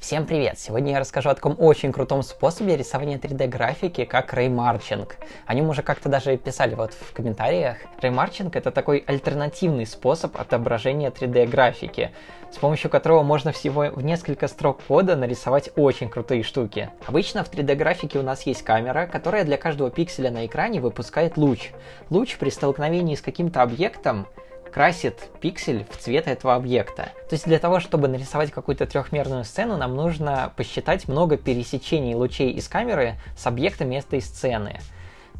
Всем привет! Сегодня я расскажу о таком очень крутом способе рисования 3D-графики, как реймарчинг. О нем уже как-то даже писали вот в комментариях. Реймарчинг — это такой альтернативный способ отображения 3D-графики, с помощью которого можно всего в несколько строк кода нарисовать очень крутые штуки. Обычно в 3D-графике у нас есть камера, которая для каждого пикселя на экране выпускает луч. Луч при столкновении с каким-то объектом красит пиксель в цвет этого объекта. То есть для того, чтобы нарисовать какую-то трехмерную сцену, нам нужно посчитать много пересечений лучей из камеры с объектами этой сцены.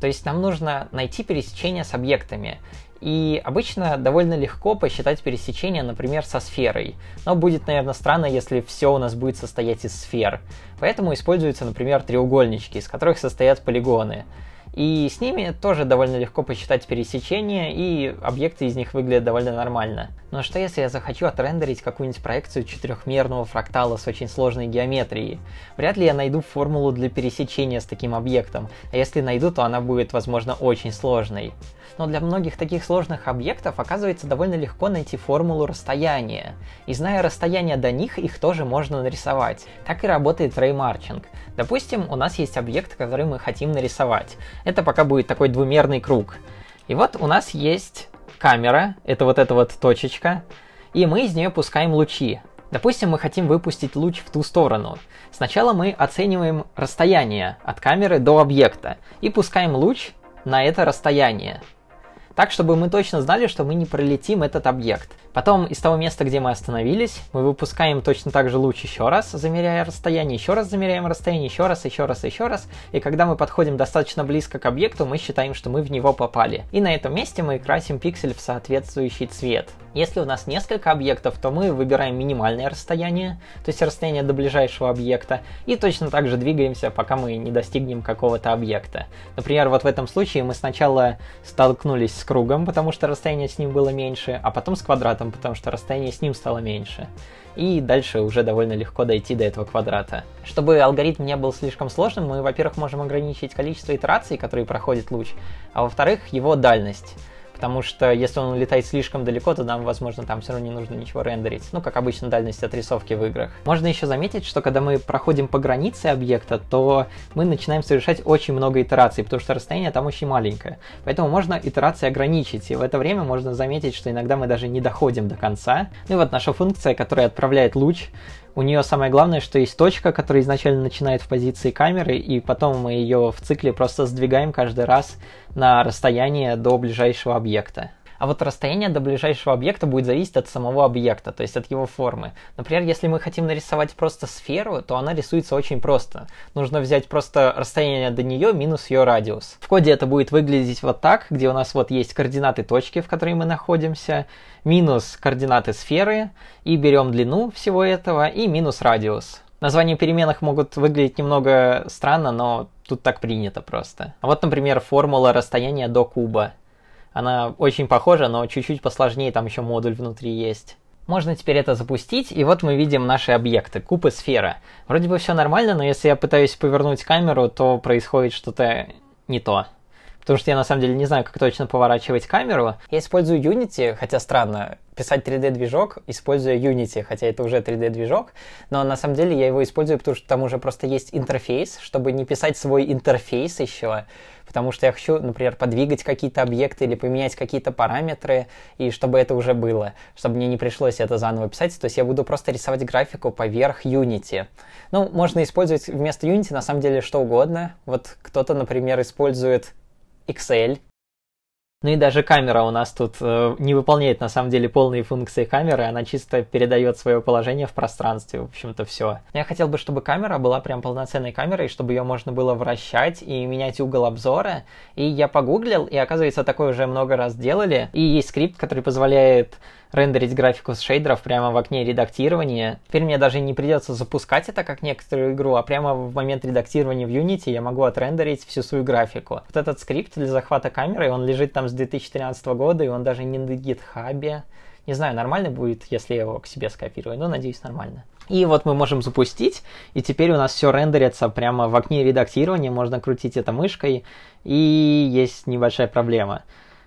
То есть нам нужно найти пересечения с объектами. И обычно довольно легко посчитать пересечение, например, со сферой. Но будет, наверное, странно, если все у нас будет состоять из сфер. Поэтому используются, например, треугольнички, из которых состоят полигоны. И с ними тоже довольно легко посчитать пересечения, и объекты из них выглядят довольно нормально. Но что если я захочу отрендерить какую-нибудь проекцию четырехмерного фрактала с очень сложной геометрией? Вряд ли я найду формулу для пересечения с таким объектом, а если найду, то она будет, возможно, очень сложной. Но для многих таких сложных объектов оказывается довольно легко найти формулу расстояния. И зная расстояние до них, их тоже можно нарисовать. Так и работает реймарчинг. Допустим, у нас есть объект, который мы хотим нарисовать. Это пока будет такой двумерный круг. И вот у нас есть камера, это вот эта вот точечка, и мы из нее пускаем лучи. Допустим, мы хотим выпустить луч в ту сторону. Сначала мы оцениваем расстояние от камеры до объекта и пускаем луч на это расстояние так, чтобы мы точно знали, что мы не пролетим этот объект. Потом из того места, где мы остановились, мы выпускаем точно так же луч еще раз, замеряя расстояние, еще раз замеряем расстояние, еще раз, еще раз, еще раз. И когда мы подходим достаточно близко к объекту, мы считаем, что мы в него попали. И на этом месте мы красим пиксель в соответствующий цвет. Если у нас несколько объектов, то мы выбираем минимальное расстояние, то есть расстояние до ближайшего объекта, и точно так же двигаемся, пока мы не достигнем какого-то объекта. Например, вот в этом случае мы сначала столкнулись с кругом, потому что расстояние с ним было меньше, а потом с квадратом, потому что расстояние с ним стало меньше. И дальше уже довольно легко дойти до этого квадрата. Чтобы алгоритм не был слишком сложным, мы, во-первых, можем ограничить количество итераций, которые проходит луч, а во-вторых, его дальность. Потому что если он улетает слишком далеко, то нам, возможно, там все равно не нужно ничего рендерить. Ну, как обычно, дальность отрисовки в играх. Можно еще заметить, что когда мы проходим по границе объекта, то мы начинаем совершать очень много итераций, потому что расстояние там очень маленькое. Поэтому можно итерации ограничить, и в это время можно заметить, что иногда мы даже не доходим до конца. Ну и вот наша функция, которая отправляет луч, у нее самое главное, что есть точка, которая изначально начинает в позиции камеры, и потом мы ее в цикле просто сдвигаем каждый раз на расстояние до ближайшего объекта. А вот расстояние до ближайшего объекта будет зависеть от самого объекта, то есть от его формы. Например, если мы хотим нарисовать просто сферу, то она рисуется очень просто. Нужно взять просто расстояние до нее минус ее радиус. В коде это будет выглядеть вот так, где у нас вот есть координаты точки, в которой мы находимся, минус координаты сферы, и берем длину всего этого, и минус радиус. Названия переменных могут выглядеть немного странно, но тут так принято просто. А вот, например, формула расстояния до куба. Она очень похожа, но чуть-чуть посложнее, там еще модуль внутри есть. Можно теперь это запустить, и вот мы видим наши объекты, куб и сфера. Вроде бы все нормально, но если я пытаюсь повернуть камеру, то происходит что-то не то. Потому что я на самом деле не знаю, как точно поворачивать камеру. Я использую Unity, хотя странно, писать 3D-движок, используя Unity, хотя это уже 3D-движок, но на самом деле я его использую, потому что там уже просто есть интерфейс, чтобы не писать свой интерфейс еще, потому что я хочу, например, подвигать какие-то объекты или поменять какие-то параметры, и чтобы это уже было, чтобы мне не пришлось это заново писать, то есть я буду просто рисовать графику поверх Unity. Ну, можно использовать вместо Unity на самом деле что угодно. Вот кто-то, например, использует Excel, ну и даже камера у нас тут э, не выполняет на самом деле полные функции камеры, она чисто передает свое положение в пространстве, в общем-то все. Я хотел бы, чтобы камера была прям полноценной камерой, чтобы ее можно было вращать и менять угол обзора. И я погуглил, и оказывается, такое уже много раз делали. И есть скрипт, который позволяет рендерить графику с шейдеров прямо в окне редактирования. Теперь мне даже не придется запускать это как некоторую игру, а прямо в момент редактирования в Unity я могу отрендерить всю свою графику. Вот этот скрипт для захвата камеры, он лежит там с 2013 года, и он даже не на GitHub. Не знаю, нормально будет, если я его к себе скопирую, но надеюсь, нормально. И вот мы можем запустить, и теперь у нас все рендерится прямо в окне редактирования, можно крутить это мышкой, и есть небольшая проблема.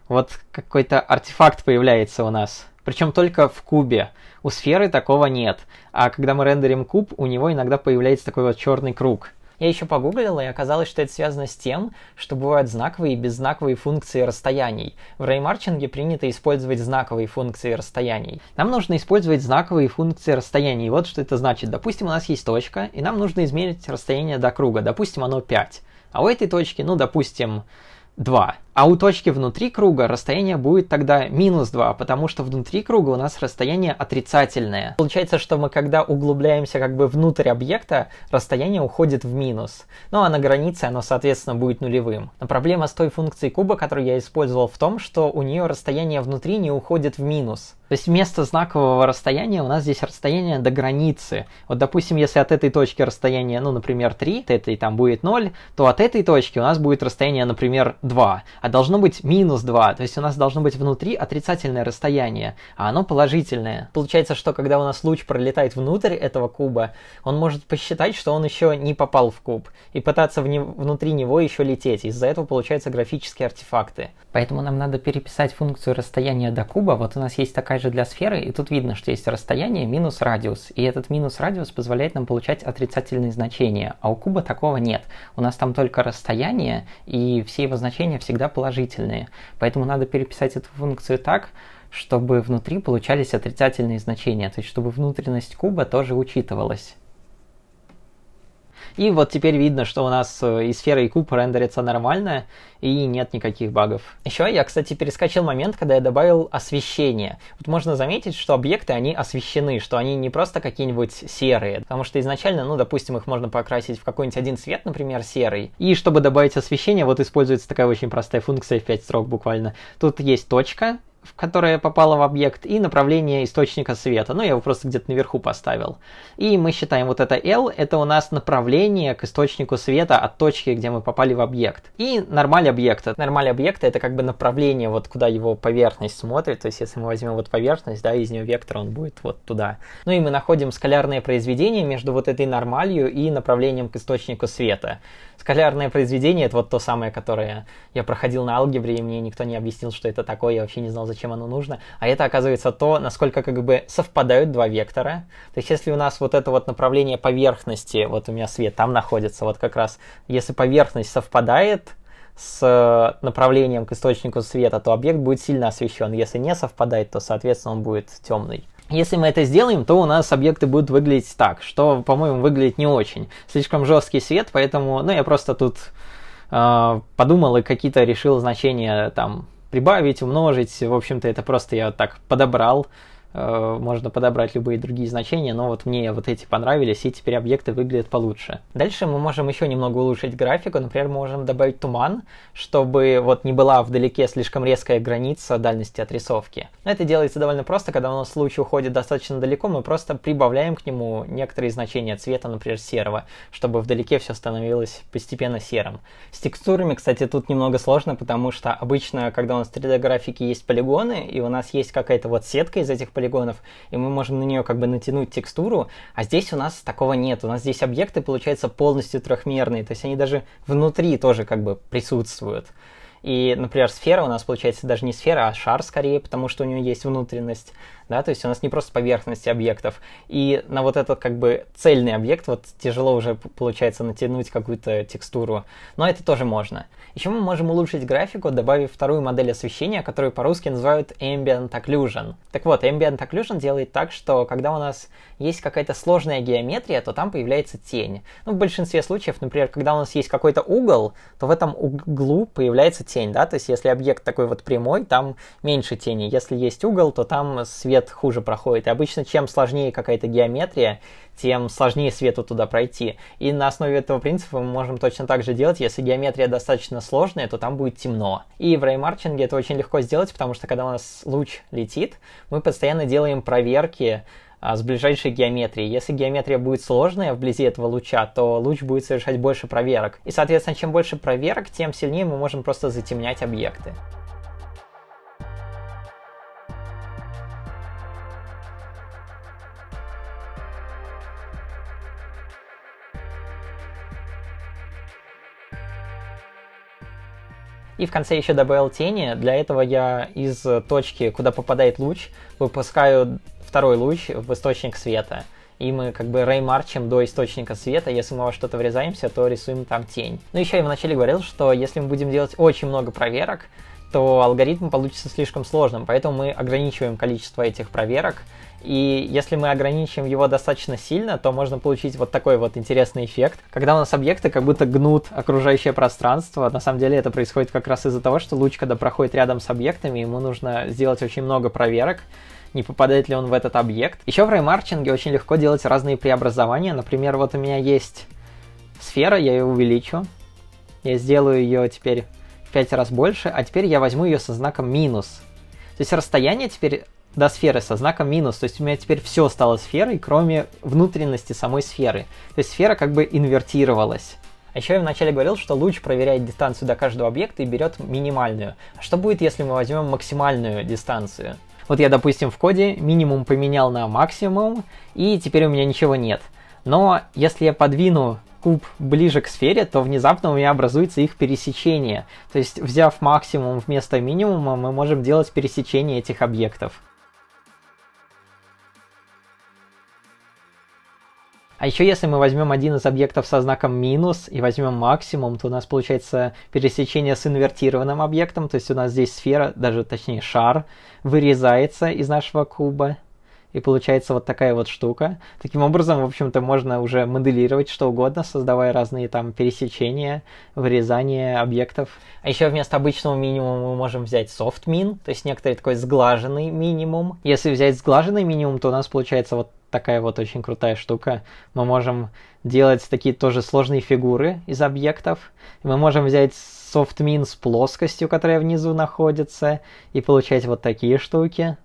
Вот какой-то артефакт появляется у нас Причем только в кубе. У сферы такого нет. А когда мы рендерим куб, у него иногда появляется такой вот черный круг. Я еще погуглил, и оказалось, что это связано с тем, что бывают знаковые и беззнаковые функции расстояний. В реймарчинге принято использовать знаковые функции расстояний. Нам нужно использовать знаковые функции расстояний. Вот что это значит. Допустим, у нас есть точка, и нам нужно измерить расстояние до круга. Допустим, оно 5. А у этой точки, ну, допустим, 2. А у точки внутри круга расстояние будет тогда минус 2, потому что внутри круга у нас расстояние отрицательное. Получается, что мы когда углубляемся как бы внутрь объекта, расстояние уходит в минус. Ну а на границе оно, соответственно, будет нулевым. Но проблема с той функцией куба, которую я использовал, в том, что у нее расстояние внутри не уходит в минус. То есть вместо знакового расстояния у нас здесь расстояние до границы. Вот, допустим, если от этой точки расстояние, ну, например, 3, от этой там будет 0, то от этой точки у нас будет расстояние, например, 2 а должно быть минус 2, то есть у нас должно быть внутри отрицательное расстояние, а оно положительное. Получается, что когда у нас луч пролетает внутрь этого куба, он может посчитать, что он еще не попал в куб, и пытаться в не, внутри него еще лететь. Из-за этого получаются графические артефакты. Поэтому нам надо переписать функцию расстояния до куба. Вот у нас есть такая же для сферы, и тут видно, что есть расстояние минус радиус. И этот минус радиус позволяет нам получать отрицательные значения, а у куба такого нет. У нас там только расстояние, и все его значения всегда положительные. Поэтому надо переписать эту функцию так, чтобы внутри получались отрицательные значения, то есть чтобы внутренность куба тоже учитывалась. И вот теперь видно, что у нас э, и сфера, и куб рендерится нормально, и нет никаких багов. Еще я, кстати, перескочил момент, когда я добавил освещение. Вот можно заметить, что объекты, они освещены, что они не просто какие-нибудь серые, потому что изначально, ну, допустим, их можно покрасить в какой-нибудь один цвет, например, серый. И чтобы добавить освещение, вот используется такая очень простая функция в 5 строк буквально. Тут есть точка, в которое попало в объект, и направление источника света. Ну, я его просто где-то наверху поставил. И мы считаем вот это L, это у нас направление к источнику света от точки, где мы попали в объект. И нормаль объекта. Нормаль объекта это как бы направление, вот куда его поверхность смотрит. То есть, если мы возьмем вот поверхность, да, из нее вектор, он будет вот туда. Ну и мы находим скалярное произведение между вот этой нормалью и направлением к источнику света. Скалярное произведение это вот то самое, которое я проходил на алгебре, и мне никто не объяснил, что это такое, я вообще не знал, зачем оно нужно. А это оказывается то, насколько как бы совпадают два вектора. То есть если у нас вот это вот направление поверхности, вот у меня свет там находится, вот как раз, если поверхность совпадает, с направлением к источнику света, то объект будет сильно освещен. Если не совпадает, то, соответственно, он будет темный. Если мы это сделаем, то у нас объекты будут выглядеть так, что, по-моему, выглядит не очень. Слишком жесткий свет, поэтому, ну, я просто тут э, подумал и какие-то решил значения там прибавить, умножить. В общем-то, это просто я так подобрал можно подобрать любые другие значения, но вот мне вот эти понравились, и теперь объекты выглядят получше. Дальше мы можем еще немного улучшить графику, например, мы можем добавить туман, чтобы вот не была вдалеке слишком резкая граница дальности отрисовки. Но это делается довольно просто, когда у нас луч уходит достаточно далеко, мы просто прибавляем к нему некоторые значения цвета, например, серого, чтобы вдалеке все становилось постепенно серым. С текстурами, кстати, тут немного сложно, потому что обычно, когда у нас в 3D-графике есть полигоны, и у нас есть какая-то вот сетка из этих полигонов, полигонов, и мы можем на нее как бы натянуть текстуру, а здесь у нас такого нет. У нас здесь объекты, получаются полностью трехмерные, то есть они даже внутри тоже как бы присутствуют. И, например, сфера у нас получается даже не сфера, а шар скорее, потому что у нее есть внутренность да, то есть у нас не просто поверхности объектов. И на вот этот как бы цельный объект вот тяжело уже получается натянуть какую-то текстуру, но это тоже можно. Еще мы можем улучшить графику, добавив вторую модель освещения, которую по-русски называют Ambient Occlusion. Так вот, Ambient Occlusion делает так, что когда у нас есть какая-то сложная геометрия, то там появляется тень. Ну, в большинстве случаев, например, когда у нас есть какой-то угол, то в этом углу появляется тень, да, то есть если объект такой вот прямой, там меньше тени. Если есть угол, то там свет свет хуже проходит. И обычно чем сложнее какая-то геометрия, тем сложнее свету туда пройти. И на основе этого принципа мы можем точно так же делать. Если геометрия достаточно сложная, то там будет темно. И в реймарчинге это очень легко сделать, потому что когда у нас луч летит, мы постоянно делаем проверки а, с ближайшей геометрией. Если геометрия будет сложная вблизи этого луча, то луч будет совершать больше проверок. И, соответственно, чем больше проверок, тем сильнее мы можем просто затемнять объекты. И в конце еще добавил тени. Для этого я из точки, куда попадает луч, выпускаю второй луч в источник света. И мы как бы реймарчим до источника света. Если мы во что-то врезаемся, то рисуем там тень. Ну еще я вначале говорил, что если мы будем делать очень много проверок, то алгоритм получится слишком сложным, поэтому мы ограничиваем количество этих проверок, и если мы ограничим его достаточно сильно, то можно получить вот такой вот интересный эффект, когда у нас объекты как будто гнут окружающее пространство. На самом деле это происходит как раз из-за того, что луч, когда проходит рядом с объектами, ему нужно сделать очень много проверок, не попадает ли он в этот объект. Еще в реймарчинге очень легко делать разные преобразования. Например, вот у меня есть сфера, я ее увеличу. Я сделаю ее теперь в 5 раз больше, а теперь я возьму ее со знаком минус. То есть расстояние теперь до сферы со знаком минус. То есть у меня теперь все стало сферой, кроме внутренности самой сферы. То есть сфера как бы инвертировалась. А еще я вначале говорил, что луч проверяет дистанцию до каждого объекта и берет минимальную. А что будет, если мы возьмем максимальную дистанцию? Вот я, допустим, в коде минимум поменял на максимум, и теперь у меня ничего нет. Но если я подвину куб ближе к сфере, то внезапно у меня образуется их пересечение. То есть, взяв максимум вместо минимума, мы можем делать пересечение этих объектов. А еще если мы возьмем один из объектов со знаком минус и возьмем максимум, то у нас получается пересечение с инвертированным объектом, то есть у нас здесь сфера, даже точнее шар, вырезается из нашего куба, и получается вот такая вот штука. Таким образом, в общем-то, можно уже моделировать что угодно, создавая разные там пересечения, вырезания объектов. А еще вместо обычного минимума мы можем взять soft min, то есть некоторый такой сглаженный минимум. Если взять сглаженный минимум, то у нас получается вот такая вот очень крутая штука. Мы можем делать такие тоже сложные фигуры из объектов. Мы можем взять softmin с плоскостью, которая внизу находится, и получать вот такие штуки.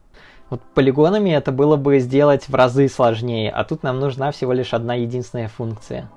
Вот полигонами это было бы сделать в разы сложнее, а тут нам нужна всего лишь одна единственная функция.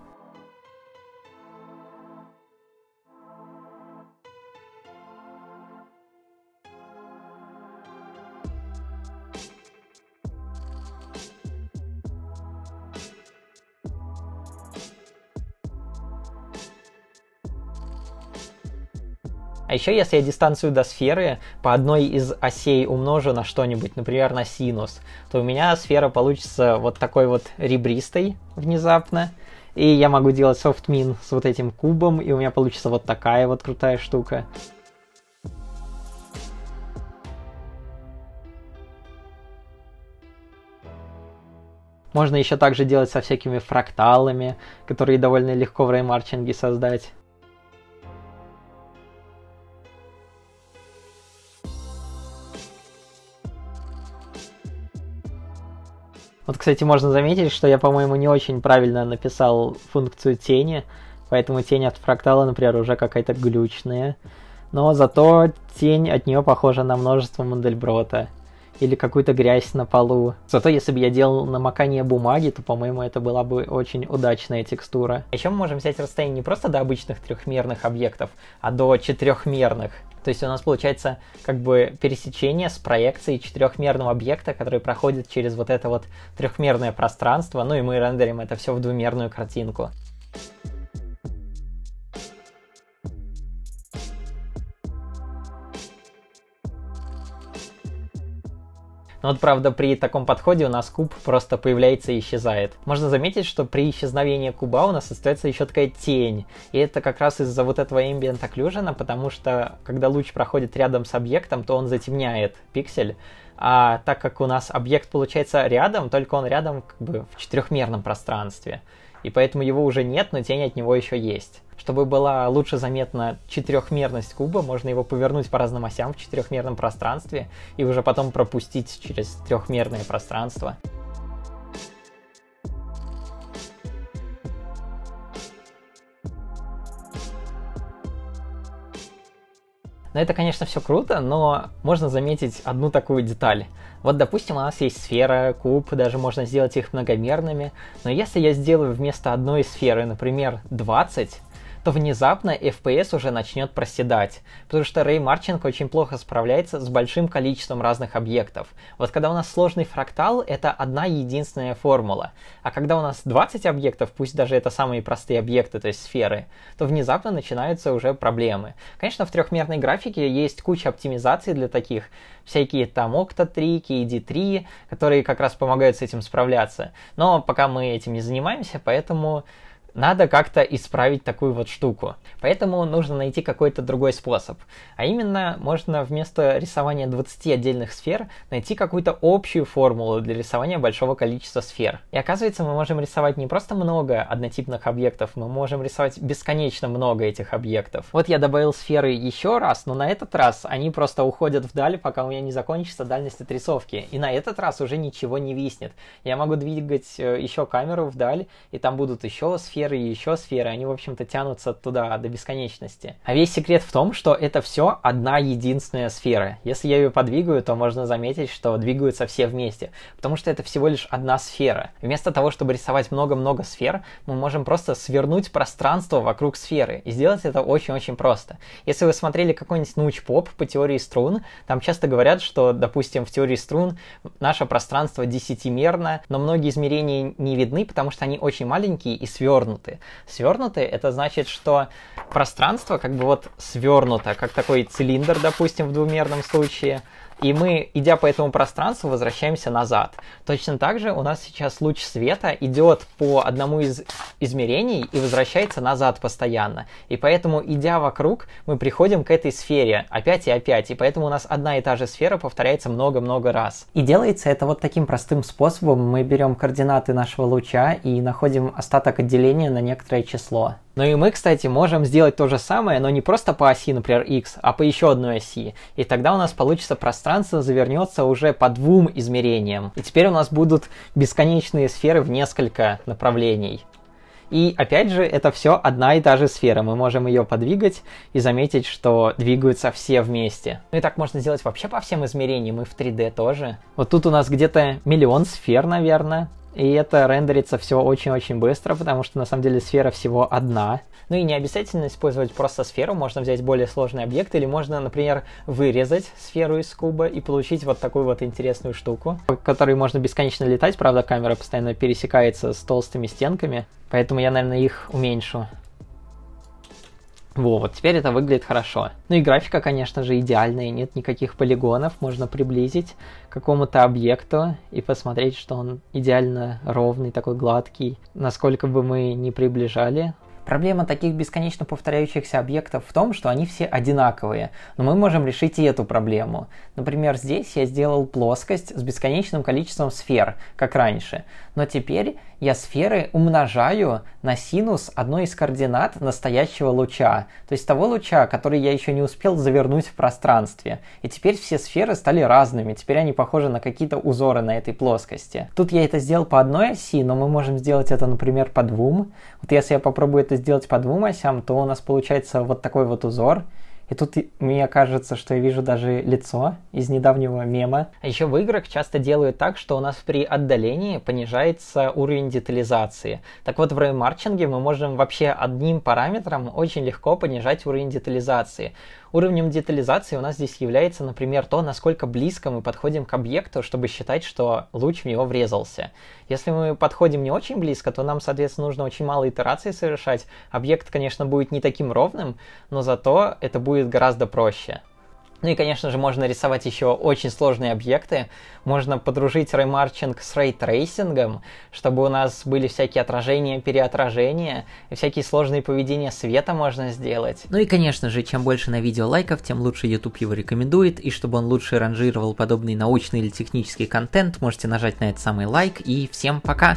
А еще если я дистанцию до сферы по одной из осей умножу на что-нибудь, например, на синус, то у меня сфера получится вот такой вот ребристой внезапно. И я могу делать софтмин с вот этим кубом, и у меня получится вот такая вот крутая штука. Можно еще также делать со всякими фракталами, которые довольно легко в реймарчинге создать. Вот, кстати, можно заметить, что я, по-моему, не очень правильно написал функцию тени, поэтому тень от фрактала, например, уже какая-то глючная. Но зато тень от нее похожа на множество Мандельброта или какую-то грязь на полу. Зато если бы я делал намокание бумаги, то, по-моему, это была бы очень удачная текстура. Еще мы можем взять расстояние не просто до обычных трехмерных объектов, а до четырехмерных. То есть у нас получается как бы пересечение с проекцией четырехмерного объекта, который проходит через вот это вот трехмерное пространство, ну и мы рендерим это все в двумерную картинку. Но вот, правда, при таком подходе у нас куб просто появляется и исчезает. Можно заметить, что при исчезновении куба у нас остается еще такая тень. И это как раз из-за вот этого ambient occlusion, потому что когда луч проходит рядом с объектом, то он затемняет пиксель. А так как у нас объект получается рядом, только он рядом как бы в четырехмерном пространстве. И поэтому его уже нет, но тень от него еще есть. Чтобы была лучше заметна четырехмерность куба, можно его повернуть по разным осям в четырехмерном пространстве и уже потом пропустить через трехмерное пространство. Но это, конечно, все круто, но можно заметить одну такую деталь. Вот, допустим, у нас есть сфера, куб, даже можно сделать их многомерными, но если я сделаю вместо одной сферы, например, 20, то внезапно FPS уже начнет проседать, потому что Ray Marching очень плохо справляется с большим количеством разных объектов. Вот когда у нас сложный фрактал, это одна единственная формула, а когда у нас 20 объектов, пусть даже это самые простые объекты, то есть сферы, то внезапно начинаются уже проблемы. Конечно, в трехмерной графике есть куча оптимизаций для таких, всякие там Octa3, KD3, которые как раз помогают с этим справляться. Но пока мы этим не занимаемся, поэтому надо как-то исправить такую вот штуку. Поэтому нужно найти какой-то другой способ. А именно, можно вместо рисования 20 отдельных сфер найти какую-то общую формулу для рисования большого количества сфер. И оказывается, мы можем рисовать не просто много однотипных объектов, мы можем рисовать бесконечно много этих объектов. Вот я добавил сферы еще раз, но на этот раз они просто уходят вдаль, пока у меня не закончится дальность отрисовки. И на этот раз уже ничего не виснет. Я могу двигать э, еще камеру вдаль, и там будут еще сферы, сферы и еще сферы, они, в общем-то, тянутся туда до бесконечности. А весь секрет в том, что это все одна единственная сфера. Если я ее подвигаю, то можно заметить, что двигаются все вместе, потому что это всего лишь одна сфера. Вместо того, чтобы рисовать много-много сфер, мы можем просто свернуть пространство вокруг сферы, и сделать это очень-очень просто. Если вы смотрели какой-нибудь научпоп по теории струн, там часто говорят, что, допустим, в теории струн наше пространство десятимерно, но многие измерения не видны, потому что они очень маленькие и свернуты свернуты. Свернуты это значит, что пространство как бы вот свернуто, как такой цилиндр, допустим, в двумерном случае, и мы, идя по этому пространству, возвращаемся назад. Точно так же у нас сейчас луч света идет по одному из измерений и возвращается назад постоянно. И поэтому, идя вокруг, мы приходим к этой сфере опять и опять. И поэтому у нас одна и та же сфера повторяется много-много раз. И делается это вот таким простым способом. Мы берем координаты нашего луча и находим остаток отделения на некоторое число. Ну и мы, кстати, можем сделать то же самое, но не просто по оси, например, x, а по еще одной оси. И тогда у нас получится пространство завернется уже по двум измерениям. И теперь у нас будут бесконечные сферы в несколько направлений. И опять же, это все одна и та же сфера. Мы можем ее подвигать и заметить, что двигаются все вместе. Ну и так можно сделать вообще по всем измерениям и в 3D тоже. Вот тут у нас где-то миллион сфер, наверное. И это рендерится все очень-очень быстро, потому что на самом деле сфера всего одна. Ну и не обязательно использовать просто сферу, можно взять более сложный объект, или можно, например, вырезать сферу из куба и получить вот такую вот интересную штуку, которой можно бесконечно летать, правда камера постоянно пересекается с толстыми стенками, поэтому я, наверное, их уменьшу. Во, вот теперь это выглядит хорошо. Ну и графика, конечно же, идеальная, нет никаких полигонов, можно приблизить к какому-то объекту и посмотреть, что он идеально ровный, такой гладкий. Насколько бы мы не приближали, Проблема таких бесконечно повторяющихся объектов в том, что они все одинаковые, но мы можем решить и эту проблему. Например, здесь я сделал плоскость с бесконечным количеством сфер, как раньше, но теперь я сферы умножаю на синус одной из координат настоящего луча, то есть того луча, который я еще не успел завернуть в пространстве. И теперь все сферы стали разными, теперь они похожи на какие-то узоры на этой плоскости. Тут я это сделал по одной оси, но мы можем сделать это, например, по двум. Вот если я попробую это сделать по двум осям, то у нас получается вот такой вот узор. И тут мне кажется, что я вижу даже лицо из недавнего мема. А еще в играх часто делают так, что у нас при отдалении понижается уровень детализации. Так вот, в реймарчинге мы можем вообще одним параметром очень легко понижать уровень детализации. Уровнем детализации у нас здесь является, например, то, насколько близко мы подходим к объекту, чтобы считать, что луч в него врезался. Если мы подходим не очень близко, то нам, соответственно, нужно очень мало итераций совершать. Объект, конечно, будет не таким ровным, но зато это будет гораздо проще. Ну и, конечно же, можно рисовать еще очень сложные объекты. Можно подружить ray marching с ray tracing ом, чтобы у нас были всякие отражения, переотражения, и всякие сложные поведения света можно сделать. Ну и, конечно же, чем больше на видео лайков, тем лучше YouTube его рекомендует, и чтобы он лучше ранжировал подобный научный или технический контент, можете нажать на этот самый лайк, и всем пока!